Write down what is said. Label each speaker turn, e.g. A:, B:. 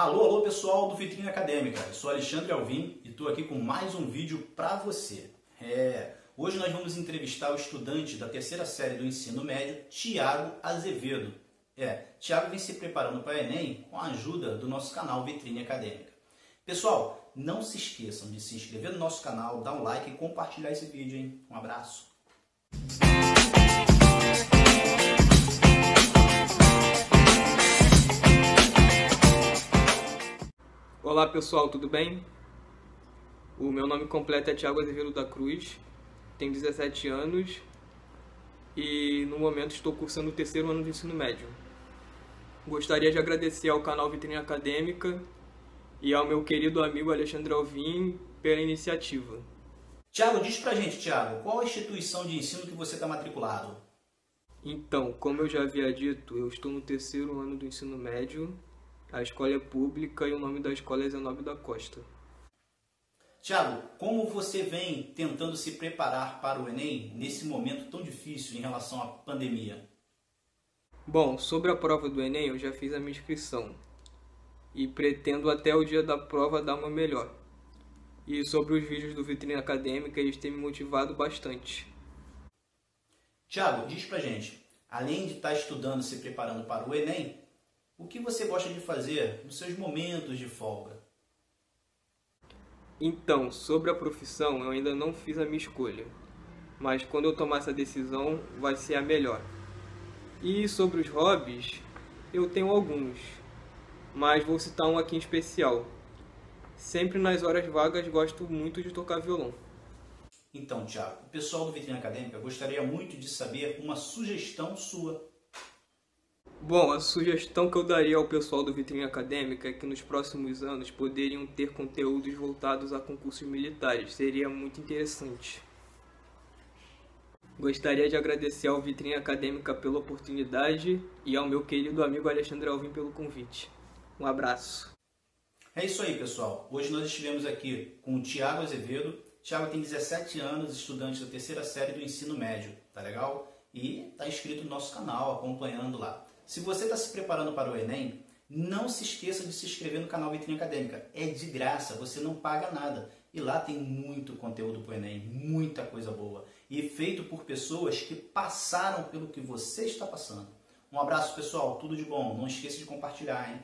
A: Alô, alô pessoal do Vitrine Acadêmica, eu sou Alexandre Alvim e estou aqui com mais um vídeo para você. É, hoje nós vamos entrevistar o estudante da terceira série do ensino médio, Tiago Azevedo. É, Tiago vem se preparando para o Enem com a ajuda do nosso canal Vitrine Acadêmica. Pessoal, não se esqueçam de se inscrever no nosso canal, dar um like e compartilhar esse vídeo, hein? Um abraço!
B: Olá pessoal, tudo bem? O meu nome completo é Thiago Azevedo da Cruz, tenho 17 anos e no momento estou cursando o terceiro ano do ensino médio. Gostaria de agradecer ao canal Vitrine Acadêmica e ao meu querido amigo Alexandre Alvim pela iniciativa.
A: Tiago, diz pra gente, Tiago, qual a instituição de ensino que você está matriculado?
B: Então, como eu já havia dito, eu estou no terceiro ano do ensino médio a escola é pública e o nome da escola é Zenobio da Costa.
A: Tiago, como você vem tentando se preparar para o Enem nesse momento tão difícil em relação à pandemia?
B: Bom, sobre a prova do Enem, eu já fiz a minha inscrição e pretendo até o dia da prova dar uma melhor. E sobre os vídeos do Vitrine Acadêmica, eles têm me motivado bastante.
A: Tiago, diz pra gente, além de estar tá estudando e se preparando para o Enem, o que você gosta de fazer nos seus momentos de folga?
B: Então, sobre a profissão, eu ainda não fiz a minha escolha. Mas quando eu tomar essa decisão, vai ser a melhor. E sobre os hobbies, eu tenho alguns. Mas vou citar um aqui em especial. Sempre nas horas vagas gosto muito de tocar violão.
A: Então, Tiago, o pessoal do Vitrine Acadêmica gostaria muito de saber uma sugestão sua
B: Bom, a sugestão que eu daria ao pessoal do Vitrine Acadêmica é que nos próximos anos poderiam ter conteúdos voltados a concursos militares. Seria muito interessante. Gostaria de agradecer ao Vitrine Acadêmica pela oportunidade e ao meu querido amigo Alexandre Alvim pelo convite. Um abraço.
A: É isso aí, pessoal. Hoje nós estivemos aqui com o Tiago Azevedo. Tiago tem 17 anos, estudante da terceira série do ensino médio, tá legal? E está inscrito no nosso canal, acompanhando lá. Se você está se preparando para o Enem, não se esqueça de se inscrever no canal Vitrine Acadêmica. É de graça, você não paga nada. E lá tem muito conteúdo para o Enem, muita coisa boa. E feito por pessoas que passaram pelo que você está passando. Um abraço, pessoal. Tudo de bom. Não esqueça de compartilhar, hein?